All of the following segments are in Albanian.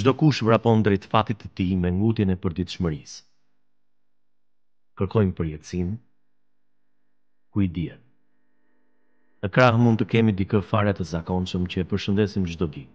Çdokush vrapon drejt fatit të tij me ngutjen e përditshmërisë. Kërkojmë përjetësinë, ku i dihet. Në krah mund të kemi dikë fare të zakonshëm që e përshëndesim çdo ditë.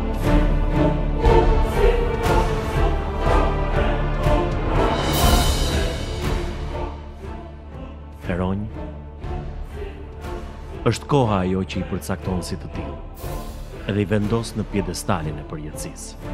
Heronj është koha ajo që i përcakton si të tillë dhe i vendos në pjedestalin e përjetësisë.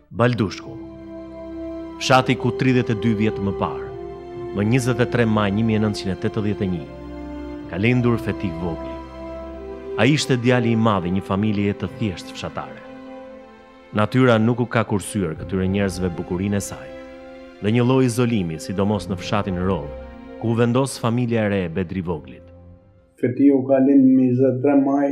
Baldushku Fshati ku 32 vjet më parë, më 23 maj 1981, ka lindur Fetik Vogli. Ai ishte djali i madh i një familjeje të thjeshtë fshatare. Natyra nuk u ka kursyer këtyre njerëzve bukurinë e saj, dhe një lloj izolimi, sidomos në fshatin Rodë, ku u vendos familja e re e Bedri Voglit. Fetiu ka lindur më 23 maj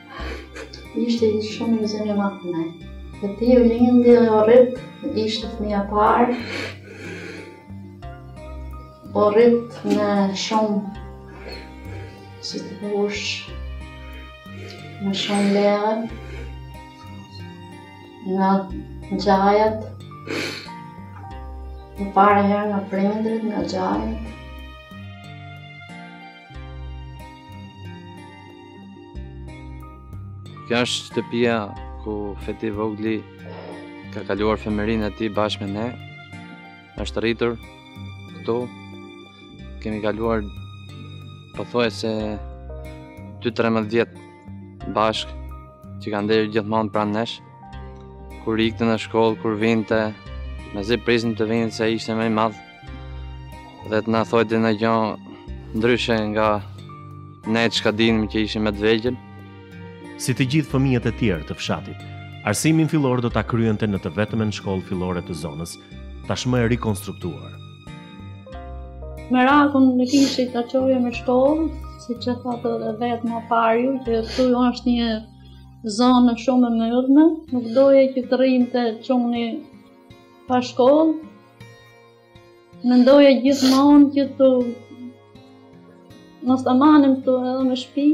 Ishte i shumë i zënë e matë me. Fetiu lindi dhe u rrit, ishte fëmija i parë. U rrit me shumë, si të thush, me shumë ledhe, nga xhajat, në parë herë nga prindrit, nga xhajat. Kjo është shtëpia ku Feti Vogli ka kaluar fëmininë e tij bashkë me ne. është rritur këtu. Kemi kaluar pothuajse 12-13 vjet bashkë që ka ndenjur gjithmonë pranë nesh. Kur ikte në shkollë, kur vinte, mezi prisnim të vinte se ishte më i madh. Dhe të na thoshte ndonjë gjo ndryshe nga ne çka dinim që ishim më të vegjël. Si të gjithë fëmijët e tjerë të fshatit, arsimin fillor do ta kryente në të vetmen shkollë fillore të zonës, tashmë e rikonstruktuar. Merakun e kisha ta çoja me shkollë, siç e thatë edhe vetë më parë ju, që këtu është një zonë shumë më mërdënë, nuk doja që të rrinte çuni pa shkollë, Mendoja gjithmonë që të mos ta manim këtu edhe me shpi.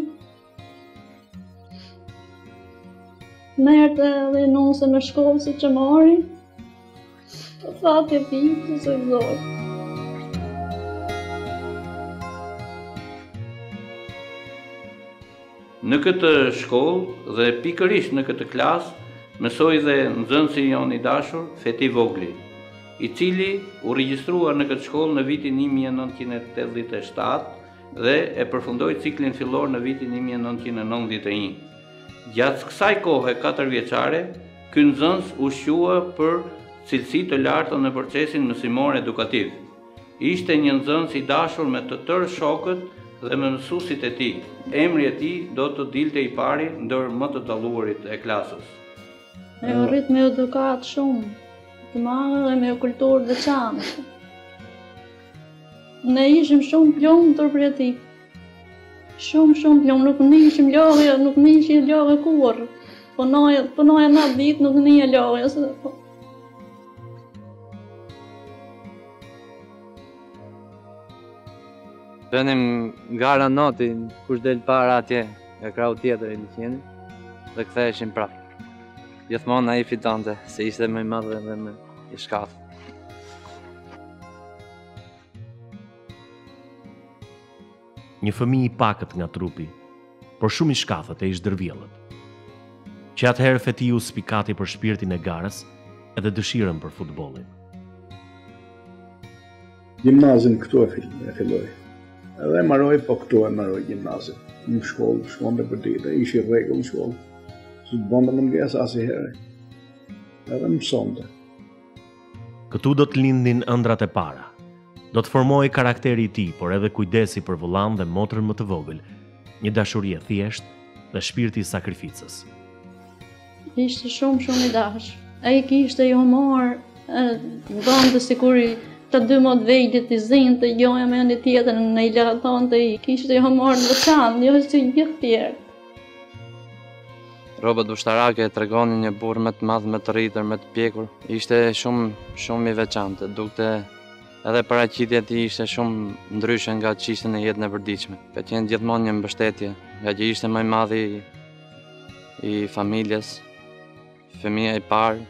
Të merrte edhe nuse me shkollë siç e mori, të fatë e pi që se vëzojë. Në këtë shkollë dhe pikërisht në këtë klasë mësoi dhe nxënësi jonë i dashur, Fethi Vogli, i cili u regjistrua në këtë shkollë në vitin një mijë e nëntëqind e tetëdhjetë e shtatë dhe e përfundoi ciklin fillor në vitin një mijë e nëntëqind e nëntëdhjetë e një. Gjatë kësaj kohe katërvjeçare, ky nxënës u shqua për cilësi të larta në procesin mësimor edukativ. Ishte një nxënës i dashur me të tërë shokët dhe me mësuesit e tij. Emri e tij do të dilte i pari ndër më të dalluarit e klasës. Ai u rrit me një edukatë shumë të madhe dhe me një kulturë të veçantë. Ne ishim shumë të lumtur prej tij. Shumë, shumë plumë, nuk në ishim logë, nuk në ishim logë kur. Punojë, punojë në ditë, nuk në ishim logë. Bënim gara noti, kush del para atje, nga krahu tjetër i liqenit, dhe ktheheshim prapë. Gjithmonë ai fitonte, se ishte më i madh dhe më i shkathët. Një fëmijë i pakët nga trupi, por shumë i shkathët e i zhdërvjellët. Që atëherë Fetiu spikati për shpirtin e garës edhe dëshirën për futbollin. Gjimnazin këtu e filloi. Edhe e maroi, po këtu e maroi gjimnazin. Në shkollë, shkonte përditë, ishte i rregullt në shkollë. S'bënte mungesa asnjëherë. Edhe mësonte. Këtu do të lindnin ëndrrat e para. Do të formohej karakteri i tij, por edhe kujdesi për vëllanë dhe motrën më të vogël, një dashuri e thjeshtë dhe shpirti i sakrificës. Ishte shumë shumë i dashur. Ai kishte një humor, bënte sikur i të dy mot vejtë të zinte gjoja me njëri-tjetrin i lëgaton të ai kishte një humor të veçantë, jo si gjithë të tjerët. Rrobat ushtarake e tregonin një burrë më të madh, më të rritur, më të pjekur. Ishte shumë, shumë i veçantë, dukej edhe paraqitja e tij ishte shumë ndryshe nga ç'ishte në jetën e përditshme. Ka qenë gjithmonë një mbështetje, ngaqë ishte më i madhi i familjes, fëmija i parë,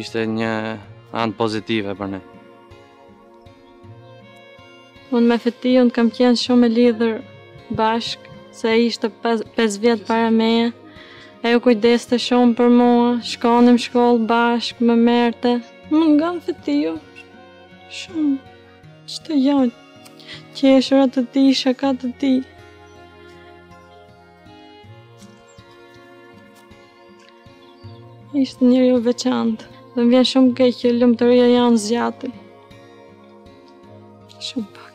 ishte një anë pozitive për ne. Unë me Fetiun kam qenë shumë e lidhur bashkë, se ai ishte 5 vjet para meje. Ai u kujdeste shumë për mua, shkonim shkollë bashkë, më merrte. Më mungon Fetiu. Shumë çdo gjë. Qeshurat e tij, shakatë e tij. Ishte njeri i veçantë, dhe më vjen shumë keq që lumturia jonë zgjati. Shumë pak.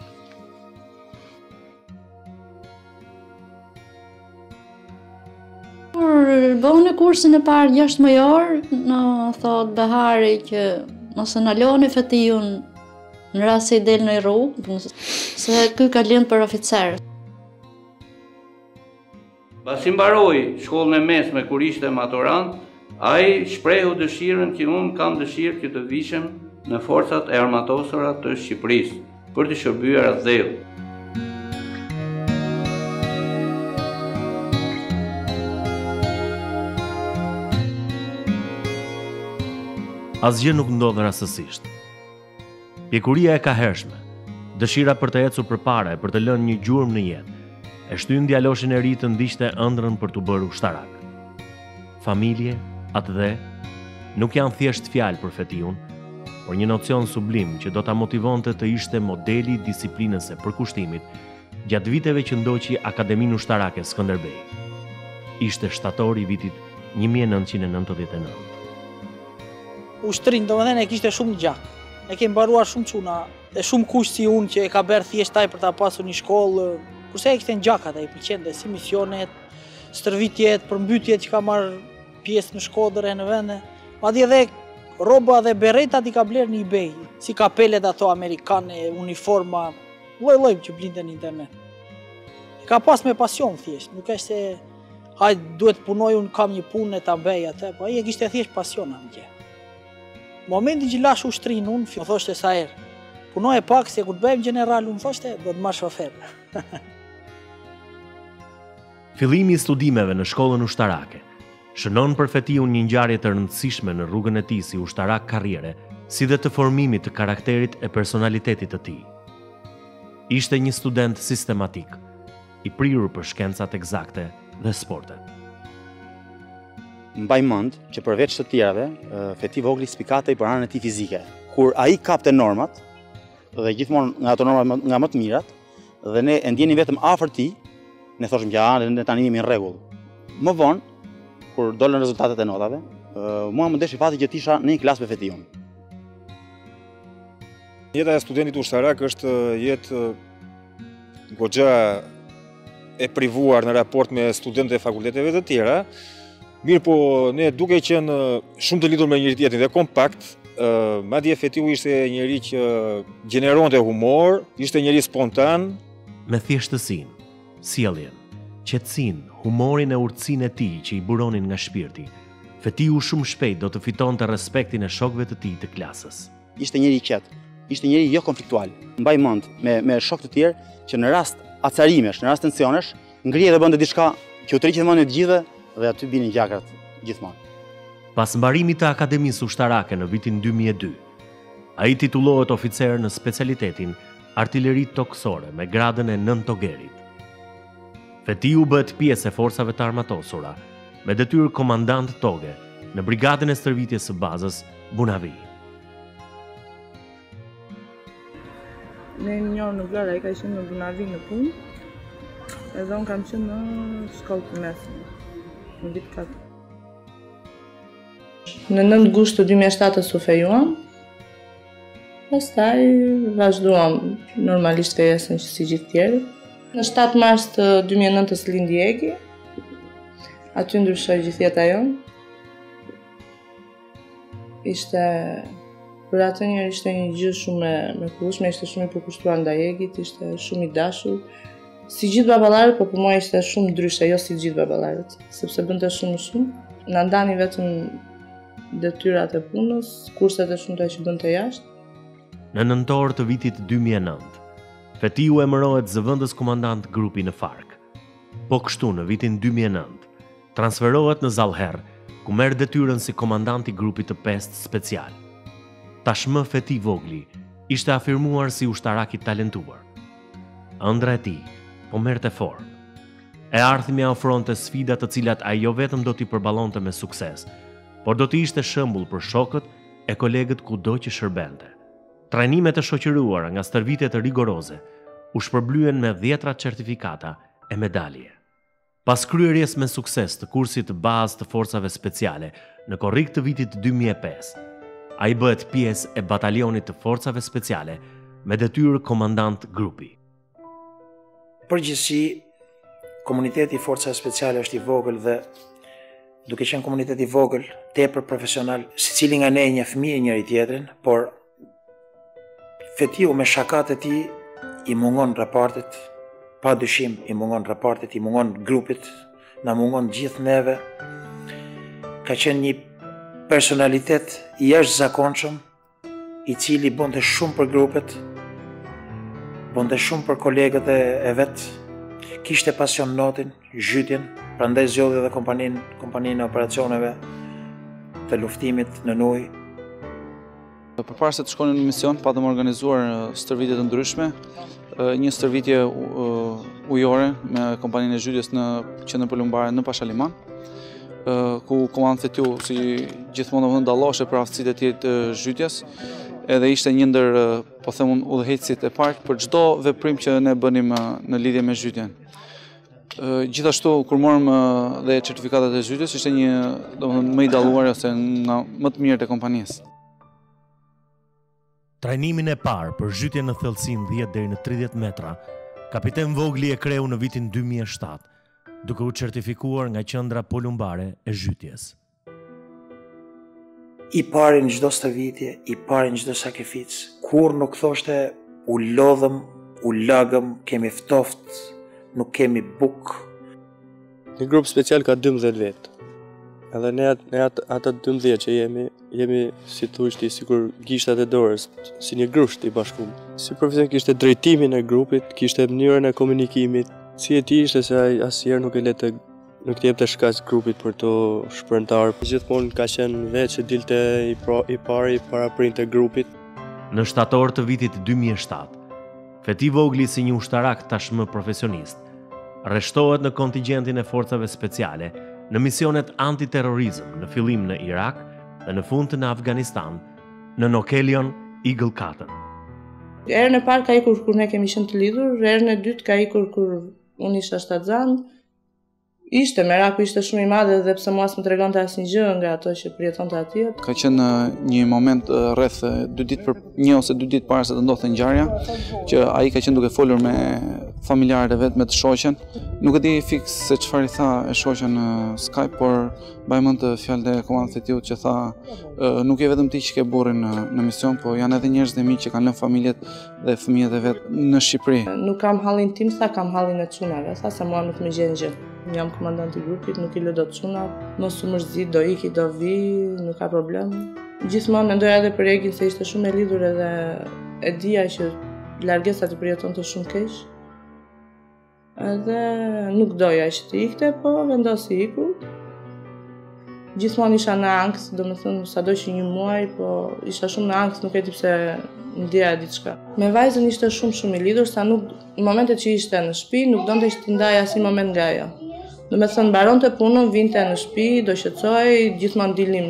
Kur bënim kursin e parë gjashtëmujor, na thotë Behari që nëse na e lini Fetiun në rast i del ndonjë rrugë, se ky ka lind për oficer. Pasi mbaroi shkollën e mesme kur ishte maturant, ai shprehu dëshirën që unë kam dëshirë që të vishem në Forcat e Armatosura të Shqipërisë për t'i shërbyer atdheut. Asgjë nuk ndodh rastësisht. Pjekuria e kahershme, dëshira për të ecur përpara e për të lënë një gjurmë në jetë, e shtyn djaloshin e ri të ndiqte ëndrrën për t'u bërë ushtarak. Familje, atdhe, nuk janë thjesht fjalë për Fetiun, por një nocion sublim që do ta motivonte të ishte modeli i disiplinës e përkushtimit gjatë viteve që ndoqi Akademinë Ushtarake Skënderbej. Ishte shtator i vitit 1999. Ushtrinë domethënë e kishte shumë në gjak. E kemi mbaruar shumë çuna, e shumëkush si unë që e ka bërë thjesht aj për ta pasur një shkollë, kurse e kishte në gjak atë, i pëlqente si misionet, stërvitjet, përmbytjet që ka marrë pjesë në Shkodër e në vende. Madje edhe rroba dhe beretat i ka blerë në eBay, si kapelet ato amerikane, uniforma, lloj-lloj që blinte në internet. Ka pas me pasion thjesht, nuk është se Hajt, duhet të punoj, unë kam një punë e ta bëj atë, po ai e kishte thjesht pasion atë gjë. Momentin që lashë ushtrinë unë, më thoshte sa herë, puno dhe pak se kur të bëhem gjeneral, unë thoshte, do të marr shofer. Fillimi i studimeve në shkollën ushtarake, shënon për Fetiun një ngjarje të rëndësishme në rrugën e tij si ushtarak karriere, si dhe të formimit të karakterit e personalitetit të tij. Ishte një student sistematik, i prirur për shkencat ekzakte dhe sportet. Mbaj mend që përveç të tjerave, Feti Vogli spikatej për anën e tij fizike. Kur ai kapte normat dhe gjithmonë nga ato norma nga më të mirat dhe ne e ndjenim veten afër tij, ne thoshim që ah, ne tani jemi në rregull. Më vonë kur dolën rezultatet e notave, mua më ndeshi fati që t'isha në një klasë me Fetiun. Jeta e studentit ushtarak është jetë goxha e privuar në raport me studentët e fakulteteve të tjera, mirëpo ne duke qenë shumë të lidhur me njëri-tjetrin dhe kompakt, madje Fetiu ishte njeri që gjeneronte humor, ishte njeri spontan. Me thjeshtësinë, sjelljen, qetësinë, humorin e urtësinë e tij që i buronin nga shpirti, Fetiu shumë shpejt do të fitonte respektin e shokëve të tij të klasës. Ishte njeri i qetë, ishte njeri jo konfliktual. Mbaj mend me me shokë të tjerë që në rast acarimesh, në rast tensionesh, ngrihej dhe bënte diçka që u tërhiqte mendjen të gjithëve dhe aty binin gjakrat gjithmonë. Pas mbarimit të Akademisë Ushtarake në vitin 2002, ai titullohet oficer në specialitetin Artileri Tokësore me gradën e nëntogerit. Fetiu bëhet pjesë e Forcave të Armatosura, me detyrë komandant toge, në Brigadën e Stërvitjes së Bazës, Bunavi. Ne jemi njohur në Vlorë, ai ka qenë në Bunavi në punë, edhe unë kam qenë në shkollë të mesme, në vit të katërt. Në nëntë gusht të 2007-ës u fejuam, Pastaj vazhduam normalisht fejesën që si gjithë të tjerët. Në 7 mars të 2009-ës lindi Egi, aty ndryshoi gjithë jeta jonë. Ishte, për atë një, ishte një gjë shumë me, me kushme, ishte shumë i përkushtuar ndaj Egit, ishte shumë i dashur. Si gjithë babalarët, po për mua ishte shumë ndryshe, jo si gjithë babalarët, sepse bënte shumë shumë. Na ndanin vetëm Detyrat e punës, kurset e shumta që bënte jashtë. Në nëntor të vitit 2009, Fetiu emërohet zëvendëskomandant grupi në Farkë. Po kështu në vitin 2009, transferohet në Zall-Herr, ku merr detyrën si komandant i grupit të 5 special. Tashmë Feti Vogli ishte afirmuar si ushtarak i talentuar. Ëndrra e tij po merrte formë. E ardhmja ofronte sfida të cilat ai jo vetëm do t'i përballonte me sukses, por do të ishte shembull për shokët e kolegët kudo që shërbente. Trajnimet e shoqëruara nga stërvitjet rigoroze u shpërblyen me dhjetra certifikata e medalje. Pas kryerjes me sukses të kursit bazë të Forcave Speciale në korrik të vitit dy mijë e pesë, ai bëhet pjesë e Batalionit të Forcave Speciale me detyrë komandant grupi. Përgjithësi, komuniteti i Forcave Speciale është i vogël dhe duke qenë komunitet i vogël, tepër profesional, secili nga ne e njeh mirë njëri-tjetrin, por Fetiu me shakatë e tij i mungon repartit, pa dyshim i mungon repartit, i mungon grupit, na mungon gjithë neve, ka qenë një personalitet i jashtëzakonshëm, i cili bënte shumë për grupet, bënte shumë për kolegët e, e vet, kishte pasion notin, zhytjen, prandaj zgjodhi edhe kompanin, kompanin e operacioneve të luftimit nën ujë. Përpara se të shkonim në mision, patëm organizuar stërvitje të ndryshme, Një stërvitje ujore me kompaninë e zhytjes në qendrën polumbare në Pashaliman, ku komandant Tiu si gjithmonë dalloheshe për aftësit e tij të zhytjes, edhe ishte një ndër, po themun, udhëheqësit e parë për çdo veprim që ne bënim në lidhje me zhytjen. Gjithashtu, kur morëm dhe certifikatat e zhytjes, ishte një më i dalluar ose nga më të mirët e kompanisë. Trajnimin e parë për zhytjen në thellësinë dhjetë deri në tridhjetë metra, kapiten Vogli e kreu në vitin dy mijë e shtatë, duke u certifikuar nga Qendra Polumbare e Zhytjes. I pari në çdo stërvitje, i pari në çdo sakrificë, kurrë nuk thoshte u lodhëm, u lagëm, kemi ftohtë, nuk kemi bukë, Një grup special ka 12 vetë. Edhe ne ata, ne ata, ata 12 që jemi, jemi si thuash ti, sikur gishtat e dorës, si një grusht i bashkum. Si profesion kishte drejtimin e grupit, kishte mënyrën e komunikimit. Cilësi e tij ishte se ai asnjëherë nuk e linte, nuk i jepte shkas grupit për t'u shpërndarë. Po gjithmonë ka qenë vetë që dilte i, pra, i pari para, i printe grupit. Në shtator të vitit 2007, Feti Vogli si një ushtarak tashmë profesionist, rreshtohet në kontigjentin e Forcave Speciale në misionet anti-terrorizëm në fillim në Irak dhe në fund në Afganistan në Nokelion Eagle katër. Herën e parë ka ikur kur ne kemi qenë të lidhur, herën e dytë ka ikur kur unë isha shtatzënë, Ishte, meraku ishte shumë i madh dhe pse mua s'më tregonte asnjë gjë nga ato që përjetonte aty. Ka qenë uh, një moment uh, rreth uh, dy ditë për një ose dy ditë para se të ndodhte ngjarja, që ai ka qenë duke folur me familjarët e vet, me të shoqen. Nuk e di fiks se çfarë i tha e shoqja në Skype, por mbaj mend fjalët e komandant Tiut që tha, nuk je vetëm ti që ke burrin në, në mision, po janë edhe njerëzit e mi që kanë lënë familjet dhe fëmijët e vet në Shqipëri. Nuk kam hallin tim sa kam hallin e çunave, sa se mua nuk më gjen gjë. Unë jam komandant i grupit, nuk i lë dot çunat, mos u mërzi, do iki, do vi, nuk ka problem. Gjithmonë mendoja edhe për Egin se ishte shumë e lidhur edhe e dija që largesat i përjetonte shumë keq, Edhe nuk doja që të ikte, po vendosi iku. Gjithmonë isha në ankth, domethënë, sado që një muaj, po isha shumë në ankth, nuk e di pse ndieja diçka. Me vajzën ishte shumë shumë i lidhur, sa nuk, në momentet që ishte në shpi, nuk donte të ndahej asnjë moment nga ajo. Domethënë, mbaronte punën, vinte në shpi, do qetësohej, gjithmonë dilnim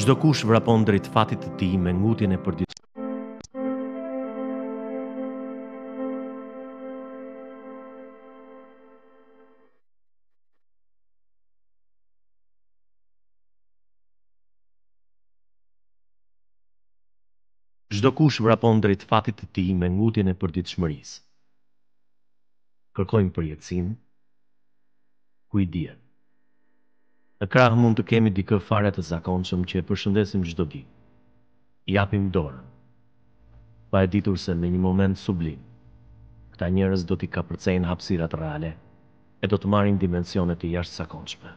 Çdokush vrapon drejt fatit të tij me ngutjen e përdi. Çdokush vrapon drejt fatit të tij me ngutjen e përditshmërisë. Kërkojmë përjetësinë, ku i dihet. Në krah mund të kemi dikë fare të zakonshëm që e përshëndesim çdo ditë, i japim dorën, pa e ditur se në një moment sublim, këta njerëz do t'i kapërcejnë hapësirat reale e do të marrin dimensione të jashtëzakonshme.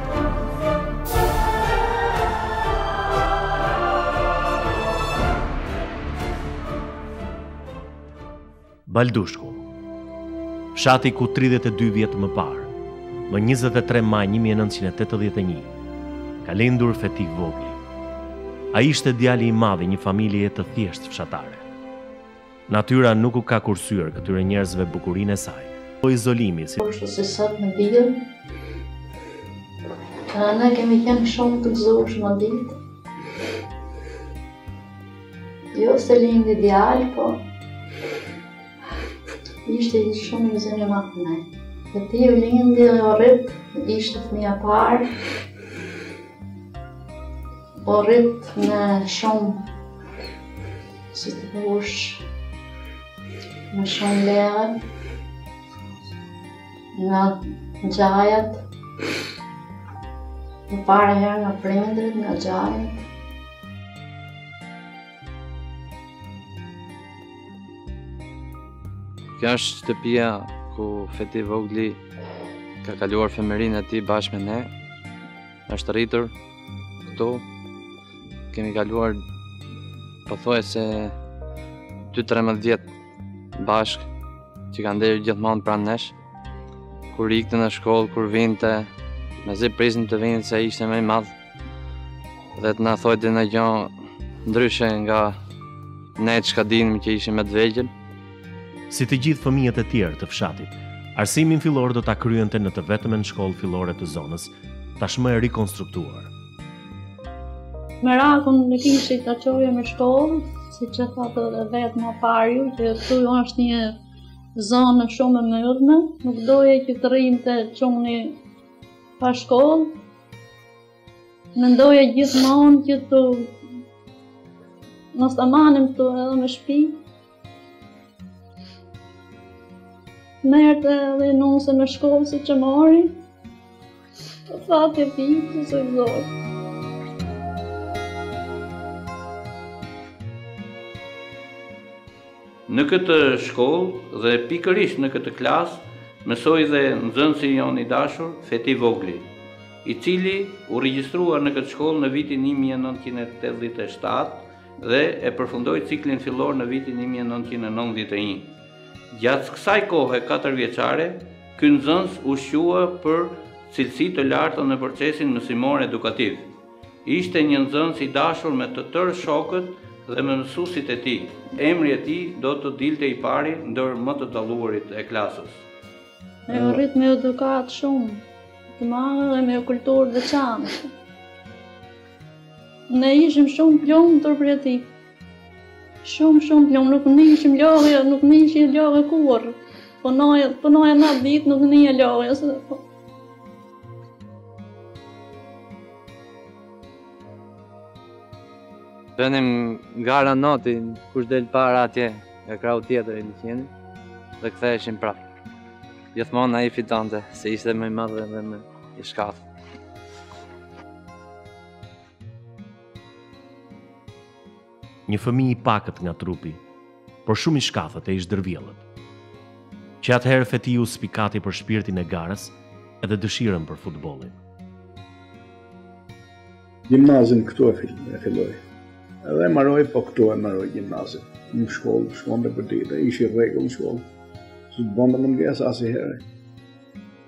Baldushku, fshati ku 32 vjet më parë, më 23 maj 1981, ka lindur Fetik Vogli. Ai ishte djali i madh i një familjeje të thjeshtë fshatare. Natyra nuk u ka kursyer këtyre njerëzve bukurinë e saj, po izolimi si... Kështu si sot në diell, ne kemi qenë shumë të gëzuar atë ditë. Jo se lindi djalë, po ishte një shumë një zënë më të ne. Feti u lind dhe u rrit, ishte fëmija i parë, U rrit me shumë si të thush me shumë lehe nga xhajat në pare herë nga prindrit nga xhajat Kjo është shtëpia ku Feti Vogli ka kaluar fëmininë e tij bashkë me ne, është rritur këtu kemi kaluar pothuajse 12-13 vjet bashkë që ka ndejtur gjithmonë pranë nesh kur ikte në shkollë, kur vinte mezi prisnim të vinte se ishte më i madh dhe të na thoshte ndonjë gjo ndryshe nga ne çka dinim që ishim më të vegjël Si të gjithë fëmijët e tjerë të fshatit, arsimin fillor do ta kryente në të vetmen shkollë fillore të zonës, tashmë e rikonstruktuar. Merakun e kishim ta çojmë në shkollë, siç e thatë edhe vetë më parë ju, që këtu është një zonë shumë e mëdhme, nuk doje që të rrinte çuni pa shkollë. Mendoje gjithmonë që të mos ta manim këtu edhe me shtëpi, Merte dhe nuse me shkollë siç e mori Të fatë e pitë se zërë Në këtë shkollë dhe pikërisht në këtë klasë mësoi dhe nxënësi jonë i dashur, Feti Vogli, i cili u regjistrua në këtë shkollë në vitin 1987 dhe e përfundoi ciklin fillor në vitin 1991. Gjatë kësaj kohe katërvjeçare, ky nxënës u shqua për cilësi të larta në procesin mësimor edukativ. Ishte një nxënës i dashur me të tërë shokët dhe me mësuesit e tij. Emri i tij do të dilte i pari ndër më të dalluarit e klasës. Me u rrit me një edukatë shumë të madhe dhe me një kulturë të veçantë. Ne ishim shumë plomë të përjeti. Shumë, shumë plomë, nuk na ishim lodhë, nuk na ishim lodhë kurrë. Po nëjë, po nëjë në ditë nuk në ishim logë, se po. Bënim gara noti, kush del para atje, nga krahu tjetër i liqenit, dhe ktheheshim prapë. Gjithmonë ai fitonte, se ishte më i madh dhe më... i shkathët. Një fëmijë i pakët nga trupi, por shumë i shkathët e i zhdërvjellët. Që atëherë Fetiu spikati për shpirtin e garës edhe dëshirën për futbollin. Gjimnazin këtu e filloi, e filloi. Edhe e maroi, po këtu e maroi gjimnazin. Në shkollë, shkonte përditë, ish i rregullt në shkollë. S'të bënte mungesë asnjëherë.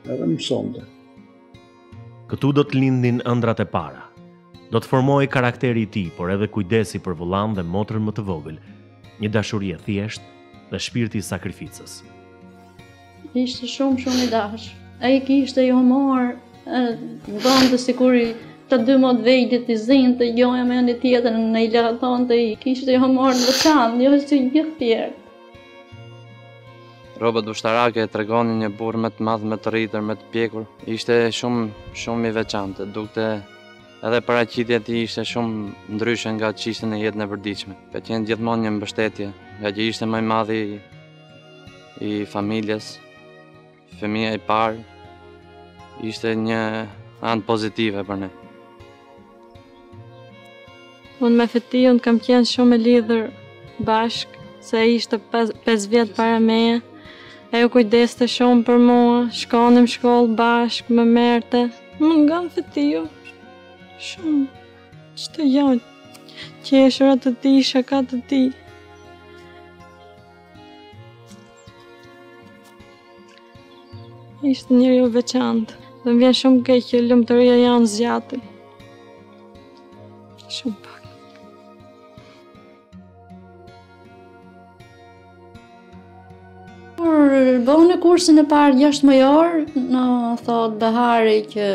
Edhe mësonte. Këtu do të lindnin ëndrrat e para. Do të formohej karakteri i tij, por edhe kujdesi për vëllanë dhe motrën më të vogël, një dashuri e thjeshtë dhe shpirti i sakrificës. Ishte shumë shumë i dashur. Ai kishte një humor, bënte sikur i të dy mod vejgjit të zinte gjoja me njëri-tjetrin e i laton të, ai kishte një humor të veçantë, jo si gjithë të tjerët. Rrobat ushtarake e tregonin një burrë më të madh, më të rritur, më të pjekur. Ishte shumë, shumë i veçantë, dukej edhe paraqitja e tij ishte shumë ndryshe nga ç' ishte në jetën e përditshme. Ka qenë gjithmonë një mbështetje, ngaqë ishte më i madhi i familjes, Fëmija i parë ishte një anë pozitive për ne. Unë me Fetiun kam qenë shumë e lidhur bashkë, se ai ishte 5 vjetë para meje. Ai u kujdeste shumë për mua, shkonim shkollë bashkë, më merrte. Më mungon Fetiu shumë, që t'i janë, qeshurat e tij, shakatë e tij. Ishte njeri i veçantë, dhe më vjen shumë keq që lumturia jonë zgjati shumë pak. Kur bënë kursin e parë gjashtë mujor, na thotë Behari që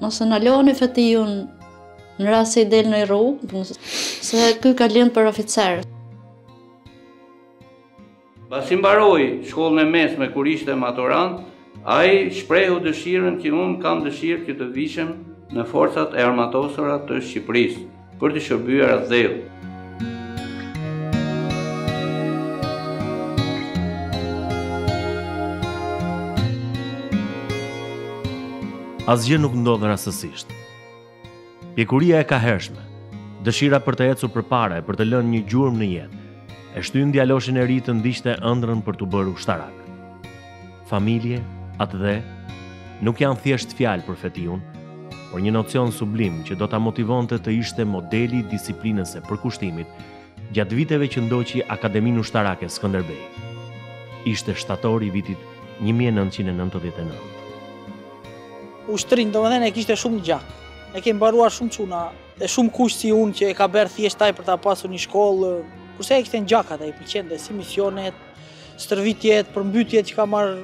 mos e ndaloni Fetiun në rast i delni në rrugë, se ky ka lind për oficer. Pasi mbaroi shkollën e mesme kur ishte maturant, ai shprehu dëshirën që unë kam dëshirë që të vishem në Forcat e Armatosura të Shqipërisë për t'i shërbyer atdheut. Asgjë nuk ndodh rastësisht. Pjekuria e kahershme, dëshira për të ecur përpara e për të lënë një gjurmë në jetë, e shtyn djaloshin e ri të ndiqte ëndrrën për t'u bërë ushtarak. Familje, atdhe, nuk janë thjesht fjalë për Fetiun, por një nocion sublim që do ta motivonte të ishte modeli i disiplinës e përkushtimit gjatë viteve që ndoqi Akademinë Ushtarake Skënderbej. Ishte shtatori i vitit 1999. Ushtrinë domethënë e kishte shumë në gjak. E kemi mbaruar shumë çuna, e shumë kush si unë që e ka bërë thjesht për ta pasur një shkollë, kurse ai e kishte në gjak atë, i pëlqente si misionet, stërvitjet, përmbytjet që ka marrë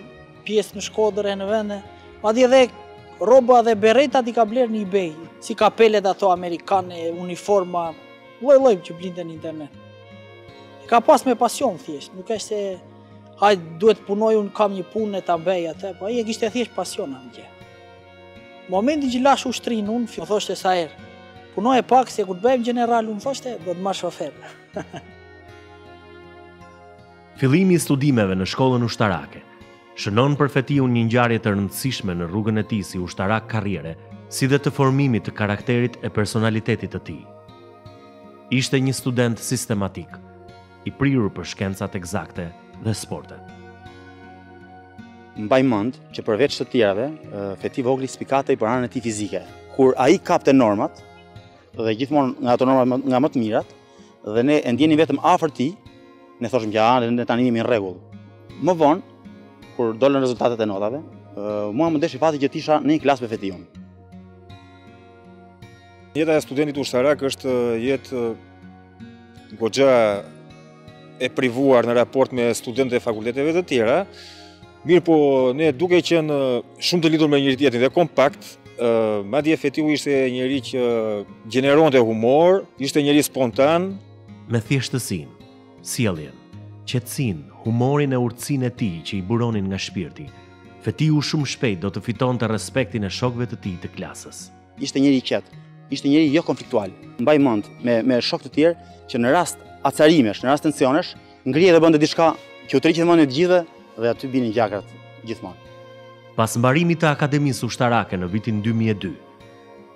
pjesë në Shkodër e në vende. Madje edhe rroba dhe berretat i ka blerë në eBay, si kapelet ato amerikane, uniforma, lloj-lloj që blinte në internet. E ka pas me pasion thjesht, nuk është se Hajt, duhet të punoj, unë kam një punë e ta bëj atë, po ai e kishte thjesht pasion atë gjë. Momentin që lashë ushtrinë unë, më thoshte sa herë, puno dhe pak se kur të bëhem gjeneral, unë, thoshte, do të të marr shofer. Fillimi i studimeve në shkollën ushtarake, shënon për Fetiun një ngjarje të rëndësishme në rrugën e tij si ushtarak karriere, si dhe të formimit të karakterit e personalitetit të tij. Ishte një student sistematik, i prirur për shkencat ekzakte dhe sportet. Mbaj mend që përveç të tjerave, Feti Vogli spikaste për anën e tij fizike. Kur ai kapte normat dhe gjithmonë nga ato norma nga më të mirat dhe ne e ndjenim veten afër tij, ne thoshim që ah, ne tani jemi në rregull. Më vonë kur dolën rezultatet e notave, mua më deshi fati që t'isha në një klasë me Fetiun. Jeta e studentit ushtarak është jetë goxha e privuar në raport me studentët e fakulteteve të tjera, mirëpo ne duke qenë shumë të lidhur me njëri-tjetrin dhe kompaktë, madje Fetiu ishte njeri që gjeneronte humor, ishte njeri spontan. Me thjeshtësinë, sjelljen, qetësinë, humorin e urtësinë e tij që i buronin nga shpirti, Fetiu shumë shpejt do të fitonte respektin e shokëve të tij të klasës. Ishte njeri i qetë, ishte njeri jo konfliktual. Mbaj mend me me shokë të tjerë që në rast acarimesh, në rast tensionesh, ngrihej dhe bënte diçka që u tërhiqej mendja e të gjithëve dhe aty binin gjakrat gjithmonë. Pas mbarimit të Akademisë Ushtarake në vitin 2002,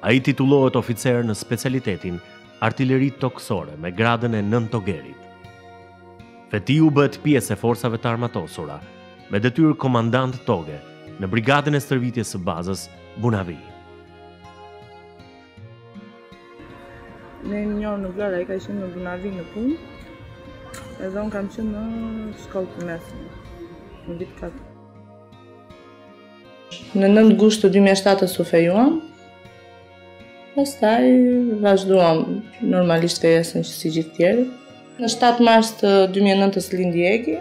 ai titullohet oficer në specialitetin Artileri Tokësore me gradën e nëntogerit. Fetiu bëhet pjesë e Forcave të Armatosura, me detyrë komandant toge, në Brigadën e Stërvitjes së Bazës, Bunavi. Ne jemi njohur në Vlorë, ai ka qenë në Bunavi në punë, edhe unë kam qenë në shkollë të mesme, në vit të katërt. Në nëntë gusht të 2007-ës u fejuam, Pastaj vazhduam normalisht fejesën si gjithë të tjerët. Në 7 mars të 2009-ës lindi Egi,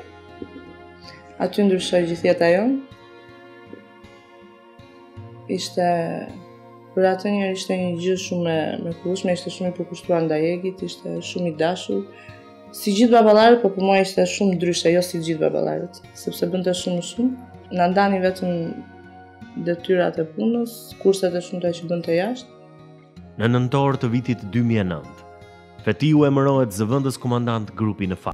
aty ndryshoi gjithë jeta jonë. Ishte, për atë një, ishte një gjë shumë me, me kushme, ishte shumë i përkushtuar ndaj Egit, ishte shumë i dashur. Si gjithë baballarët, po për mua ishte shumë ndryshe, jo si gjithë baballarët, sepse bënte shumë shumë. Na ndanin vetëm detyrat e punës, kurset e shumta që bënte jashtë. Në nëntor të vitit 2009, Fetiu emërohet zëvendëskomandant grupi në FA.